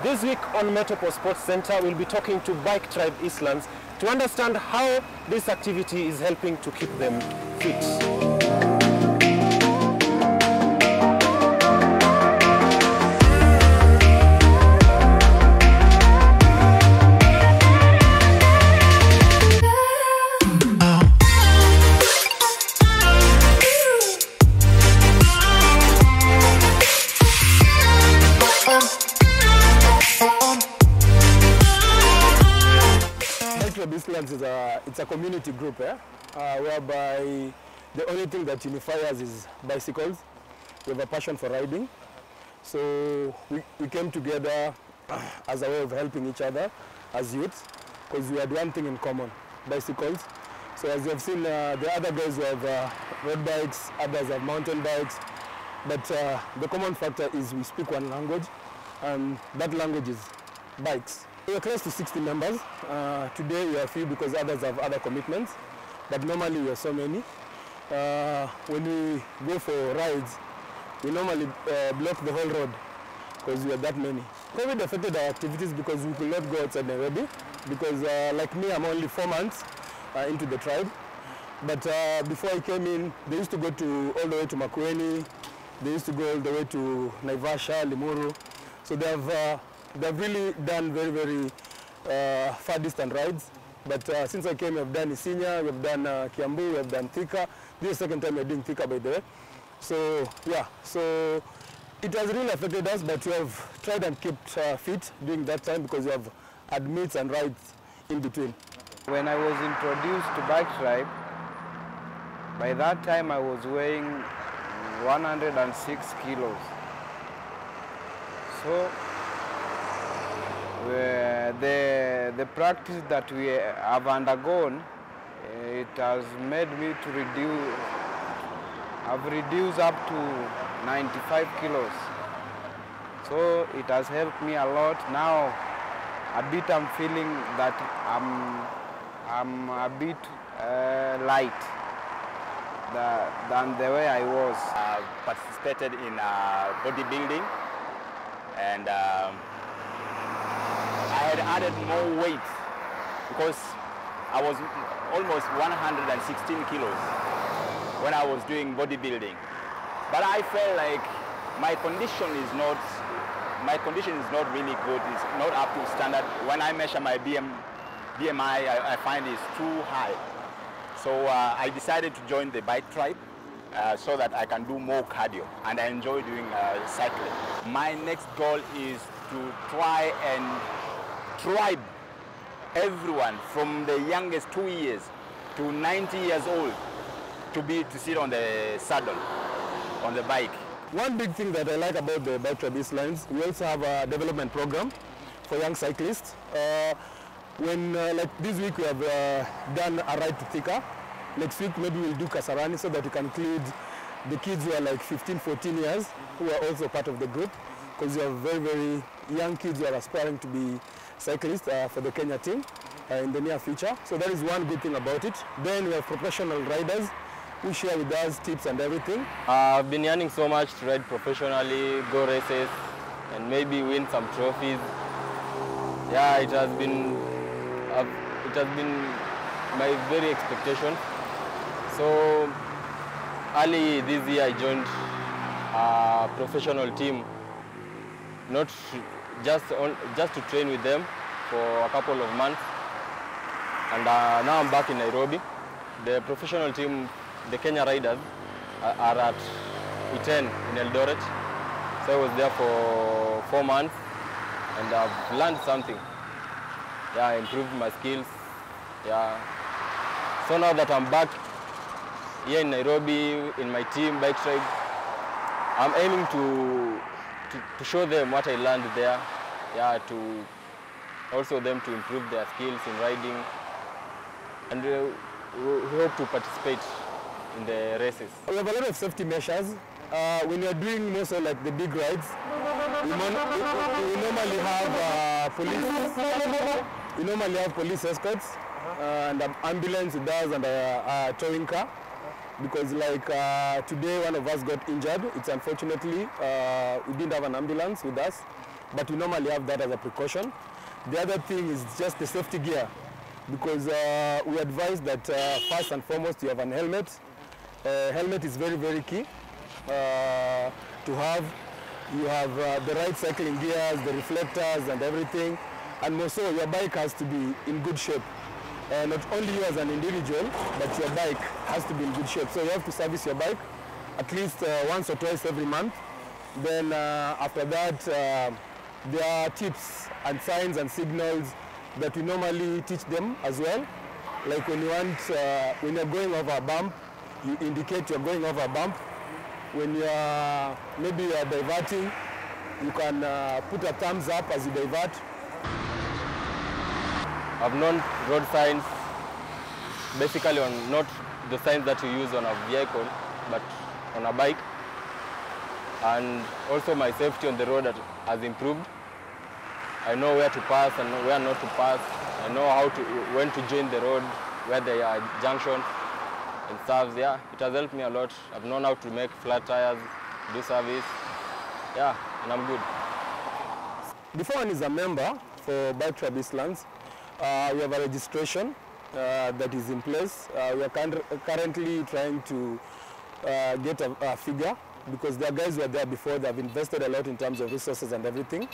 This week on Metropol Sports Center, we'll be talking to Bike Tribe Eastlands to understand how this activity is helping to keep them fit. It's a community group, eh? uh, whereby the only thing that unifies us is bicycles. We have a passion for riding, so we, we came together as a way of helping each other as youths, because we had one thing in common: bicycles. So as you have seen, uh, the other guys have uh, road bikes, others have mountain bikes, but uh, the common factor is we speak one language, and that language is bikes. We are close to 60 members. Uh, today we are few because others have other commitments, but normally we are so many. Uh, when we go for rides, we normally uh, block the whole road because we are that many. COVID affected our activities because we could not go outside Nairobi because uh, like me, I'm only four months uh, into the tribe. But uh, before I came in, they used to go to all the way to Makueni. They used to go all the way to Naivasha, Limuru. So they have, uh, they've really done very, very uh, far distant rides. But uh, since I came, we've done Isinya, we've done uh, Kiambu, we've done Thika. This is the second time we're doing Thika, by the way. So yeah, so it has really affected us, but we have tried and kept uh, fit during that time because we have had meets and rides in between. When I was introduced to Bike Tribe, by that time I was weighing 106 kilos. So the, the practice that we have undergone, uh, it has made me to reduce, I've reduced up to 95 kilos. So it has helped me a lot. Now a bit I'm feeling that I'm, I'm a bit uh, light than the way I was. uh, participated in uh, bodybuilding and um, I had added more weight because I was almost 116 kilos when I was doing bodybuilding. But I felt like my condition is not my condition is not really good. It's not up to standard. When I measure my BM, BMI, I, I find it's too high. So uh, I decided to join the bike tribe uh, so that I can do more cardio and I enjoy doing uh, cycling. My next goal is to try and tribe everyone from the youngest two years to 90 years old to be to sit on the saddle on the bike. One big thing that I like about the Bike Tribe Eastlands, we also have a development program for young cyclists. Uh, when, uh, like this week, we have uh, done a ride to Thika. Next week, maybe we'll do Kasarani so that we can include the kids who are like 15, 14 years, who are also part of the group, because we have very, very young kids who are aspiring to be cyclists uh, for the Kenya team uh, in the near future. So that is one good thing about it. Then we have professional riders who share with us tips and everything. I've been yearning so much to ride professionally, go races, and maybe win some trophies. Yeah, it has been, uh, it has been my very expectation. So early this year I joined a professional team, not just on, just to train with them for a couple of months, and uh, now I'm back in Nairobi. The professional team, the Kenya Riders, are, are at Iten in Eldoret. So I was there for four months and I've learned something. Yeah, I improved my skills. Yeah. So now that I'm back here in Nairobi in my team, Bike Tribe, I'm aiming to, to, to show them what I learned there. Yeah, to also them to improve their skills in riding. And uh, we hope to participate in the races. We have a lot of safety measures. Uh, when you're doing most of like the big rides, we, we- we normally have uh, police. We normally have police escorts uh, and an ambulance with us and a, a towing car. Because like uh, today, one of us got injured. It's unfortunately uh, we didn't have an ambulance with us, but we normally have that as a precaution. The other thing is just the safety gear, because uh, we advise that uh, first and foremost you have an helmet. Uh, helmet is very, very key uh, to have. You have the right cycling gears, the reflectors and everything. And more so, your bike has to be in good shape. Uh, not only you as an individual, but your bike has to be in good shape. So you have to service your bike at least uh, once or twice every month. Then uh, after that, uh, there are tips and signs and signals that we normally teach them as well. Like when you want, uh, when you're going over a bump, you indicate you're going over a bump. When you're maybe you're diverting, you can uh, put a thumbs up as you divert. I've known road signs basically on not the signs that you use on a vehicle, but on a bike. And also my safety on the road has improved. I know where to pass and where not to pass. I know how to when to join the road, where there are junctions and stuff. Yeah, it has helped me a lot. I've known how to make flat tires, do service. Yeah, and I'm good. Before one is a member for Bike Tribe Eastlands, uh, we have a registration uh, that is in place. Uh, we are currently trying to uh, get a, a figure because there are guys were there before, they have invested a lot in terms of resources and everything.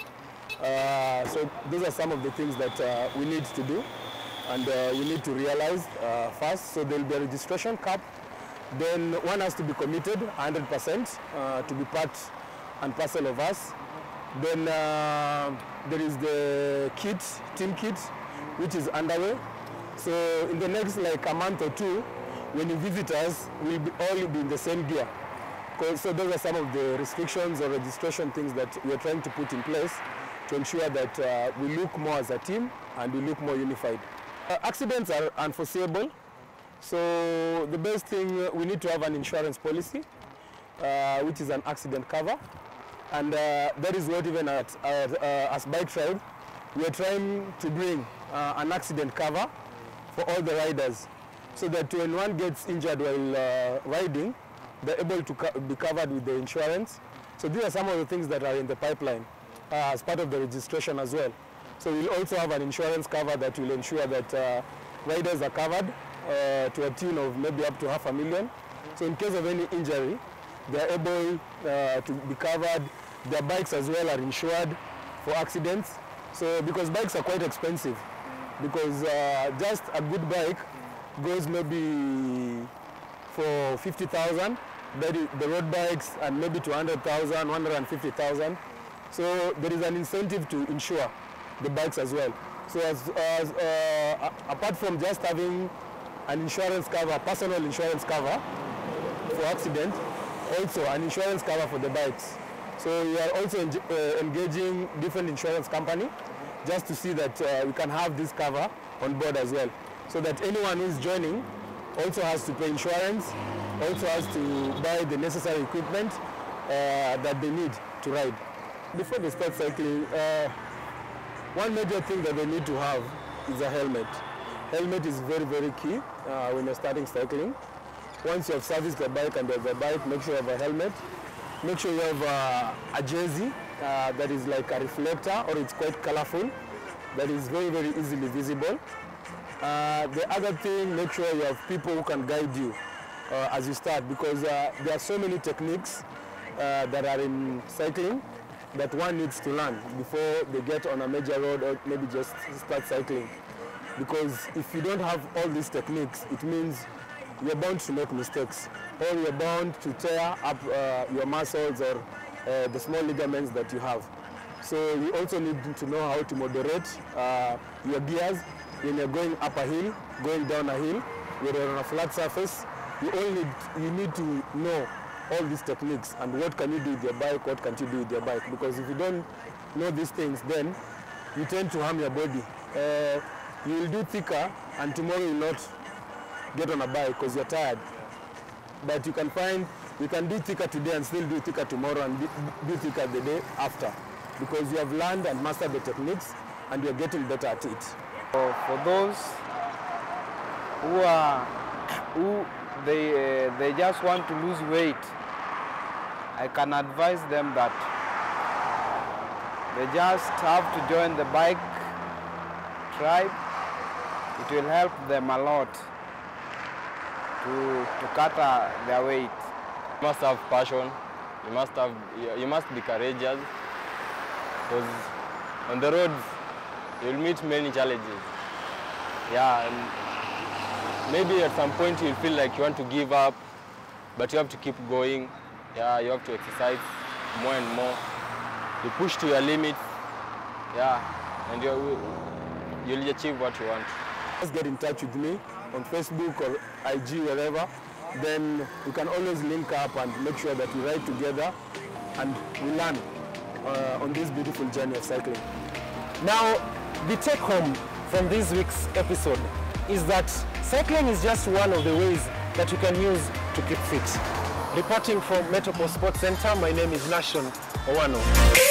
Uh, so those are some of the things that uh, we need to do and uh, we need to realize uh, first. So there will be a registration cap. Then one has to be committed 100% uh, to be part and parcel of us. Then uh, there is the kit, team kit, which is underway. So in the next like a month or two, when you visit us, we'll be, all be in the same gear. So those are some of the restrictions or registration things that we are trying to put in place to ensure that uh, we look more as a team and we look more unified. Uh, accidents are unforeseeable, so the best thing uh, we need to have an insurance policy, uh, which is an accident cover, and uh, that is what even at, at uh, as Bike Tribe we are trying to bring uh, an accident cover for all the riders, so that when one gets injured while uh, riding, they're able to co- be covered with the insurance. So these are some of the things that are in the pipeline uh, as part of the registration as well. So we'll also have an insurance cover that will ensure that uh, riders are covered uh, to a tune of maybe up to half a million. So in case of any injury, they are able uh, to be covered. Their bikes as well are insured for accidents. So because bikes are quite expensive, because uh, just a good bike goes maybe for 50,000, that is the road bikes and maybe to 100,000, 150,000. So there is an incentive to insure the bikes as well. So as, as uh, apart from just having an insurance cover, personal insurance cover for accident, also an insurance cover for the bikes. So we are also uh, engaging different insurance company just to see that uh, we can have this cover on board as well. So that anyone who is joining also has to pay insurance, also has to buy the necessary equipment uh, that they need to ride. Before they start cycling, uh, one major thing that they need to have is a helmet. Helmet is very, very key uh, when you're starting cycling. Once you have serviced the bike and there's a bike, make sure you have a helmet. Make sure you have uh, a jersey uh, that is like a reflector or it's quite colorful, that is very, very easily visible. Uh, the other thing, make sure you have people who can guide you uh, as you start because uh, there are so many techniques uh, that are in cycling that one needs to learn before they get on a major road or maybe just start cycling. Because if you don't have all these techniques, it means you're bound to make mistakes or you're bound to tear up uh, your muscles or uh, the small ligaments that you have. So you also need to know how to moderate uh, your gears when you're going up a hill, going down a hill, when you're on a flat surface. You only you need to know all these techniques and what can you do with your bike, what can't you do with your bike. Because if you don't know these things, then you tend to harm your body. Uh, you will do Thika and tomorrow you will not get on a bike because you're tired. But you can find, you can do Thika today and still do Thika tomorrow and do, Thika the day after because you have learned and mastered the techniques and you're getting better at it. So for those who are who they uh, they just want to lose weight, I can advise them that They just have to join the bike tribe. It will help them a lot to, to cut uh, their weight. You must have passion. You must have. You, must be courageous. Because on the roads, you'll meet many challenges. Yeah, and maybe at some point you'll feel like you want to give up, but you have to keep going. Yeah, you have to exercise more and more. You push to your limits. Yeah, and you you'll achieve what you want. Just get in touch with me on Facebook or IG, wherever. Then we can always link up and make sure that we ride together and we learn uh, on this beautiful journey of cycling. Now, the take home from this week's episode is that cycling is just one of the ways that you can use to keep fit. Reporting from Metropol Sports Center, my name is Nashon Owano.